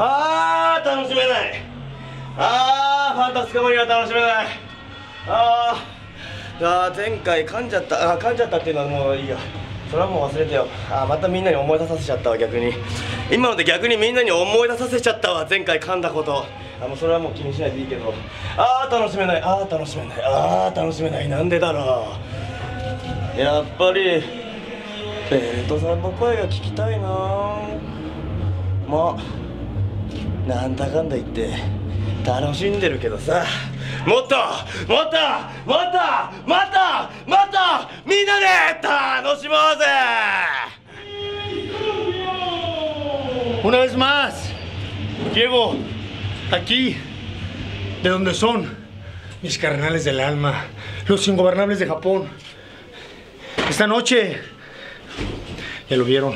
あー楽しめない。あーファンタスカマリア楽しめない。あーあ前回噛んじゃった。あ噛んじゃったっていうのはもういいや。それはもう忘れてよ。あまたみんなに思い出させちゃったわ逆に。今ので逆にみんなに思い出させちゃったわ前回噛んだこと。あもうそれはもう気にしないでいいけど。あー楽しめない。あー楽しめない。あー楽しめない。なんでだろう。やっぱりベルトさんの声が聞きたいな。まあなんだかんだ言って楽しんでるけどさもっともっともっともっともっとみんなで楽しもうぜ Una vez más, llego aquí, de donde son mis carnales del alma, los ingobernables de Japón. Esta noche, ya lo vieron,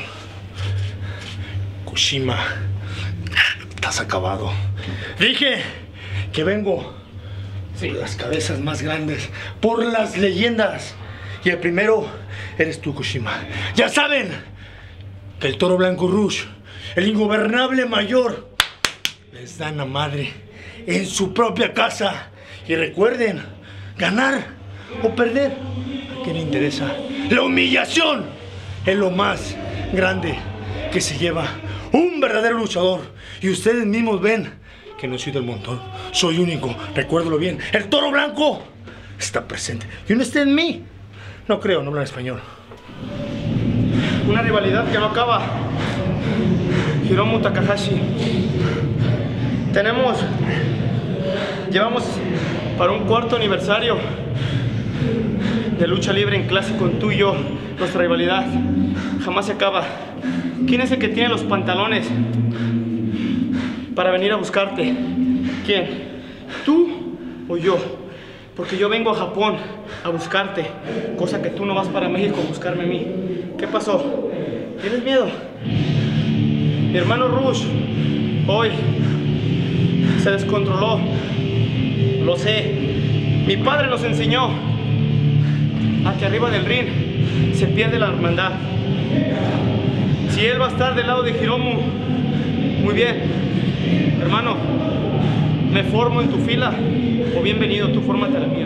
Kushima, estás acabado. Dije que vengo por las cabezas más grandes, por las leyendas. Y el primero eres tú, Kushima. Ya saben que el toro blanco Rush, el ingobernable mayor, les dan a madre en su propia casa. Y recuerden, ganar o perder, ¿a quién le interesa? La humillación es lo más grande que se lleva un verdadero luchador. Y ustedes mismos ven que no soy del montón, soy único, recuérdalo bien. El toro blanco está presente. Y uno está en mí. No creo, no hablan español. Una rivalidad que no acaba. Hiromu Takahashi. Tenemos. Llevamos para un cuarto aniversario de lucha libre en clásico en tuyo. Nuestra rivalidad jamás se acaba. ¿Quién es el que tiene los pantalones para venir a buscarte? ¿Quién? ¿Tú o yo? Porque yo vengo a Japón a buscarte, cosa que tú no vas para México a buscarme a mí. ¿Qué pasó? ¿Tienes miedo? Mi hermano Rush hoy se descontroló. Lo sé. Mi padre nos enseñó a que arriba del ring se pierde la hermandad. Si él va a estar del lado de Hiromu, muy bien. Hermano, me formo en tu fila o bienvenido, tú fórmate a la mía.